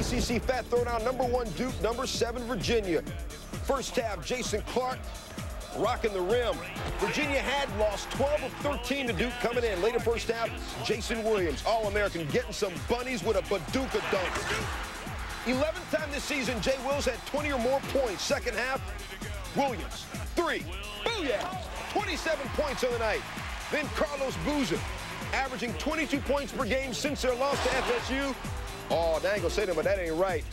ACC Fat Throwdown, number one Duke, number seven Virginia. First half, Jason Clark rocking the rim. Virginia had lost 12 of 13 to Duke coming in. Later first half, Jason Williams, All-American, getting some bunnies with a Baduka dunk. 11th time this season, Jay Wills had 20 or more points. Second half, Williams, three, booyah, 27 points on the night. Then Carlos Boozer, averaging 22 points per game since their loss to FSU. Oh, I ain't gonna say but that ain't right.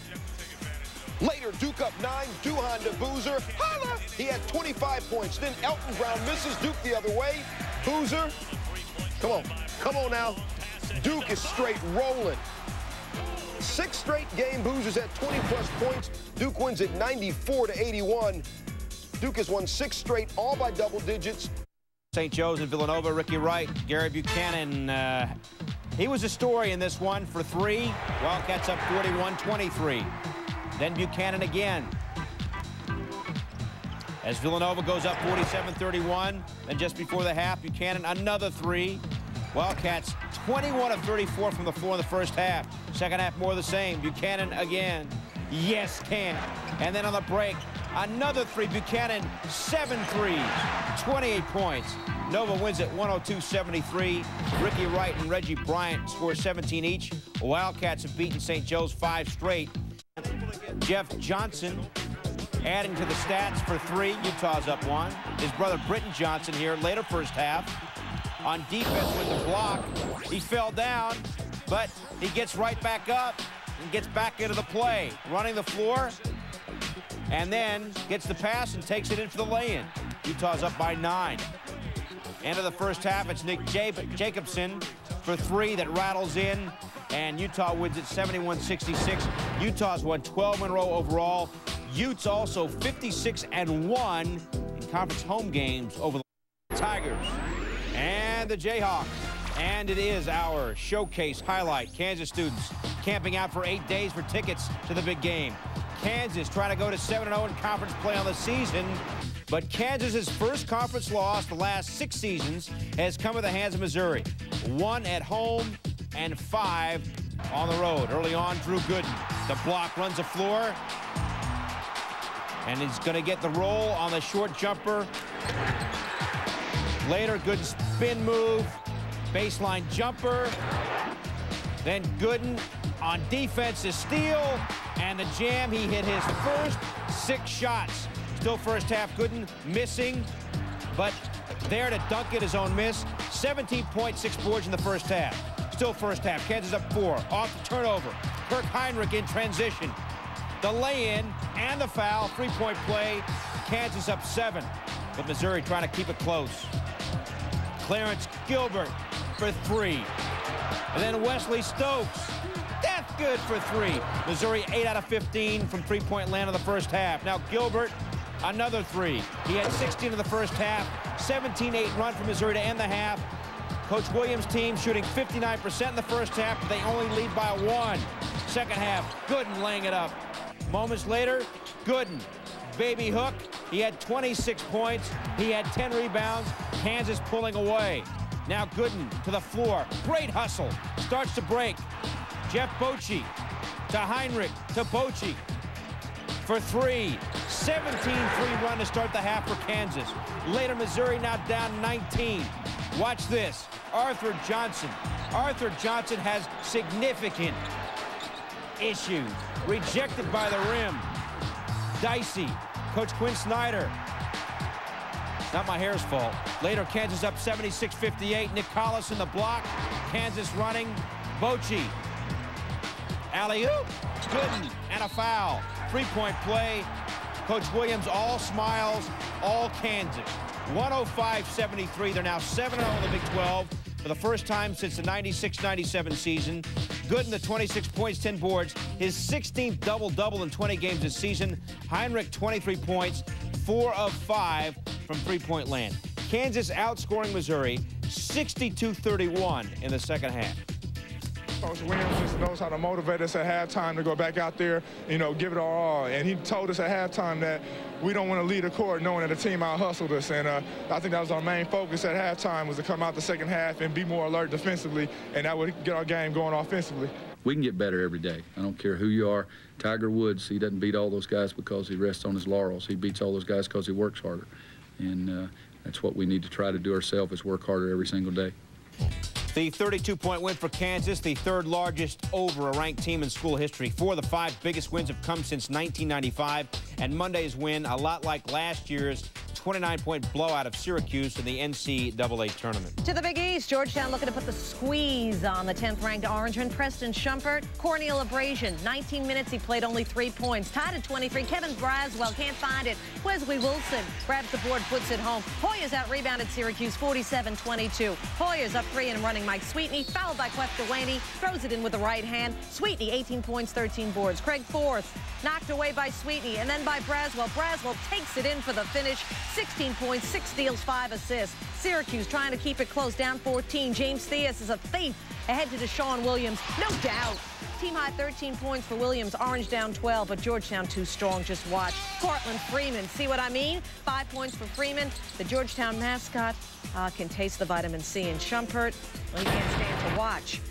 Later, Duke up nine, Duhon to Boozer. Holla! He had 25 points. Then Elton Brown misses Duke the other way. Boozer, come on, come on now. Duke is straight rolling. Six straight game, Boozer's at 20 plus points. Duke wins at 94 to 81. Duke has won six straight, all by double digits. St. Joe's and Villanova, Ricky Wright, Gary Buchanan. Uh, he was a story in this one for three. Wildcats up 41-23. Then Buchanan again. As Villanova goes up 47-31. Then just before the half, Buchanan another three. Wildcats 21 of 34 from the floor in the first half. Second half more the same. Buchanan again. Yes, can. And then on the break, another three. Buchanan, seven threes, 28 points. Nova wins at 102-73. Ricky Wright and Reggie Bryant score 17 each. Wildcats have beaten St. Joe's five straight. Jeff Johnson adding to the stats for three. Utah's up one. His brother Britton Johnson here later first half on defense with the block. He fell down, but he gets right back up and gets back into the play. Running the floor, and then gets the pass and takes it in for the lay-in. Utah's up by nine. End of the first half, it's Nick Jacobson for three that rattles in, and Utah wins at 71-66. Utah's won 12 in a row overall. Utes also 56 and 1 in conference home games over the Tigers and the Jayhawks. And it is our showcase highlight. Kansas students camping out for eight days for tickets to the big game. Kansas trying to go to 7-0 in conference play on the season. But Kansas's first conference loss the last six seasons has come at the hands of Missouri. One at home and five on the road. Early on, Drew Gooden. The block runs the floor. And he's going to get the roll on the short jumper. Later, good spin move. Baseline jumper. Then Gooden on defense to steal. And the jam, he hit his first six shots. Still first half, Gooden missing. But there to dunk it, his own miss. 17.6 boards in the first half. Still first half. Kansas up four. Off the turnover. Kirk Hinrich in transition. The lay-in and the foul. Three-point play. Kansas up seven. But Missouri trying to keep it close. Clarence Gilbert for three. And then Wesley Stokes. That's good for three. Missouri 8 out of 15 from three-point land in the first half. Now Gilbert, another three. He had 16 in the first half. 17-8 run for Missouri to end the half. Coach Williams' team shooting 59% in the first half, but they only lead by one. Second half, Gooden laying it up. Moments later, Gooden, baby hook. He had 26 points. He had 10 rebounds. Kansas pulling away. Now Gooden to the floor. Great hustle. Starts to break. Jeff Boschee to Hinrich to Boschee for three. 17-3 run to start the half for Kansas. Later, Missouri now down 19. Watch this. Arthur Johnson. Arthur Johnson has significant issues. Rejected by the rim. Dicey. Coach Quinn Snyder. Not my hair's fault. Later, Kansas up 76-58. Nick Collis in the block. Kansas running. Boschee. Alley-oop. Gooden. And a foul. Three-point play. Coach Williams all smiles, all Kansas. 105-73. They're now 7-0 in the Big 12 for the first time since the 96-97 season. Gooden the 26 points, 10 boards. His 16th double-double in 20 games this season. Hinrich, 23 points, 4 of 5 from three-point land. Kansas outscoring Missouri 62-31 in the second half. Coach Williams just knows how to motivate us at halftime to go back out there, you know, give it our all. And he told us at halftime that we don't want to lead the court knowing that the team out-hustled us. And uh, I think that was our main focus at halftime was to come out the second half and be more alert defensively, and that would get our game going offensively. we can get better every day. I don't care who you are. Tiger Woods, he doesn't beat all those guys because he rests on his laurels. He beats all those guys because he works harder. And uh, that's what we need to try to do ourselves is work harder every single day. The 32-point win for Kansas, the third largest over a ranked team in school history. Four of the five biggest wins have come since 1995, and Monday's win, a lot like last year's, 29-point blowout of Syracuse in the NCAA tournament. To the Big East, Georgetown looking to put the squeeze on the 10th-ranked Orangeman. Preston Shumpert, corneal abrasion. 19 minutes, he played only three points. Tied at 23. Kevin Braswell can't find it. Wesley Wilson grabs the board, puts it home. Hoyas out-rebounded Syracuse 47-22. Hoyas up three and running Mike Sweetney. Fouled by Clef Delaney. Throws it in with the right hand. Sweetney, 18 points, 13 boards. Craig Forth knocked away by Sweetney and then by Braswell. Braswell takes it in for the finish. 16 points, six steals, five assists. Syracuse trying to keep it close, down 14. James Thues is a thief ahead to Deshaun Williams. No doubt. Team high 13 points for Williams. Orange down 12, but Georgetown too strong. Just watch. Courtland Freeman. See what I mean? Five points for Freeman. The Georgetown mascot uh, can taste the vitamin C. in Shumpert, well, he can't stand to watch.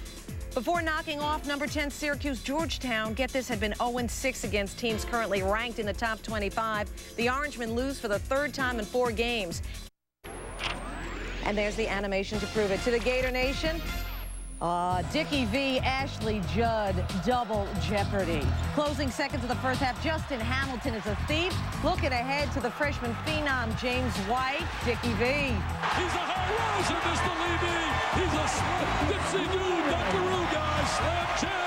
Before knocking off number 10 Syracuse, Georgetown, get this, had been 0-6 against teams currently ranked in the top 25. The Orangemen lose for the third time in four games. And there's the animation to prove it. To the Gator Nation, uh, Dickie V, Ashley Judd, double jeopardy. Closing seconds of the first half, Justin Hamilton is a thief. Looking ahead to the freshman phenom, James White, Dickie V. He's a high riser, Mr. Levy. He's a Dipsy Doo, Dunkaroo guy, slam jam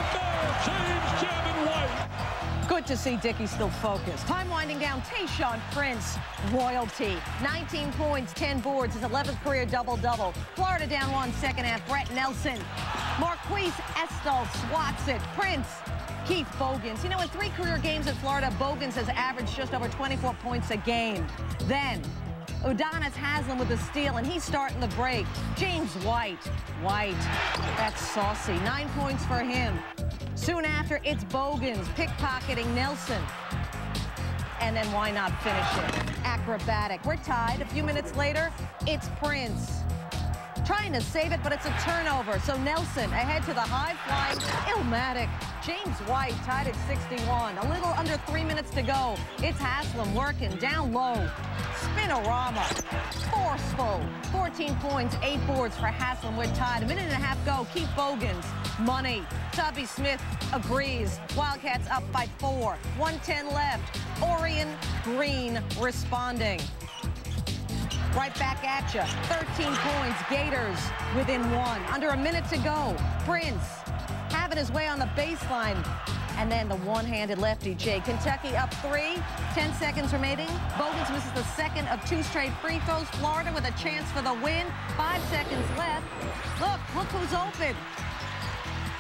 Jamin White. Good to see Dickie still focused. Time winding down, Tayshaun Prince, royalty. 19 points, 10 boards, his 11th career double-double. Florida down one second half, Brett Nelson. Marquis Estill swats it. Prince Keith Bogans. You know, in three career games in Florida, Bogans has averaged just over 24 points a game. Then, Udonis Haslem with a steal, and he's starting the break. James White. White. That's saucy. Nine points for him. Soon after, it's Bogans pickpocketing Nelson. And then why not finish it? Acrobatic. We're tied. A few minutes later, it's Prince. Trying to save it, but it's a turnover. So Nelson ahead to the high-flying Illmatic. James White tied at 61. A little under three minutes to go. It's Haslem working down low. Spinorama. Forceful. 14 points, eight boards for Haslem. We're tied. A minute and a half go. Keith Bogans. Money. Tubby Smith agrees. Wildcats up by four. 110 left. Orien Greene responding. Right back at you. 13 points. Gators within one. Under a minute to go. Prince having his way on the baseline. And then the one-handed lefty, Jay. Kentucky up three. 10 seconds remaining. Bogans misses the second of two straight free throws. Florida with a chance for the win. Five seconds left. Look, look who's open.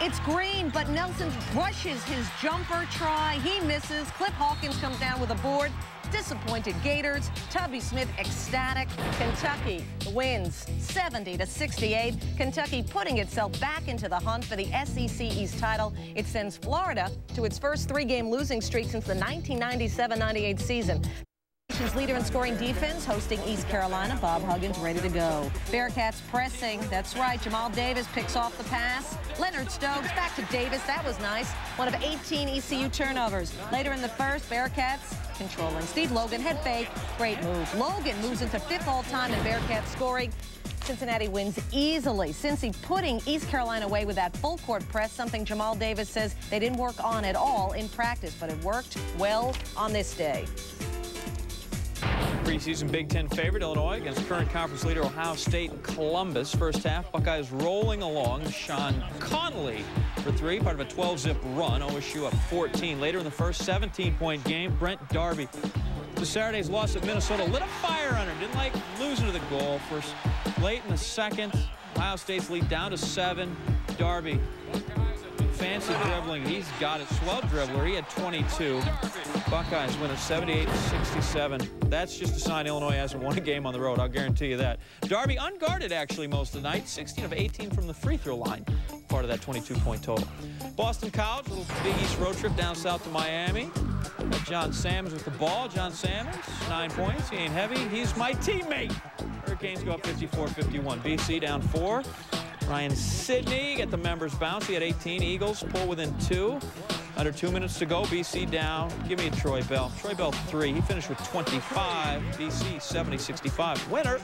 It's Greene, but Nelson rushes his jumper try. He misses. Cliff Hawkins comes down with a board. Disappointed Gators. Tubby Smith ecstatic. Kentucky wins 70 to 68. Kentucky putting itself back into the hunt for the SEC East title. It sends Florida to its first three-game losing streak since the 1997-98 season nation's leader in scoring defense, hosting East Carolina. Bob Huggins ready to go. Bearcats pressing. That's right. Jamal Davis picks off the pass. Leonard Stokes back to Davis. That was nice. One of 18 ECU turnovers. Later in the first, Bearcats controlling. Steve Logan head fake. Great move. Logan moves into fifth all-time in Bearcats scoring. Cincinnati wins easily. Cincy putting East Carolina away with that full court press, something Jamal Davis says they didn't work on at all in practice, but it worked well on this day. Preseason Big Ten favorite, Illinois, against current conference leader Ohio State and Columbus. First half, Buckeyes rolling along. Sean Connolly for three, part of a 12-zip run. OSU up 14. Later in the first 17-point game, Brent Darby. The Saturday's loss at Minnesota lit a fire under. Didn't like losing to the goal. First, late in the second, Ohio State's lead down to seven. Darby fancy dribbling. He's got it. Swell dribbler. He had 22. Buckeyes win it 78-67. That's just a sign Illinois hasn't won a game on the road. I'll guarantee you that. Darby unguarded actually most of the night. 16 of 18 from the free throw line. Part of that 22-point total. Boston College, little Big East road trip down south to Miami. John Salmons with the ball. John Salmons, nine points. He ain't heavy. He's my teammate. Hurricanes go up 54-51. BC down four. Ryan Sidney get the members bounce. He had 18. Eagles pull within two. Under two minutes to go. BC down. Give me a Troy Bell. Troy Bell three. He finished with 25. BC 70-65. Winner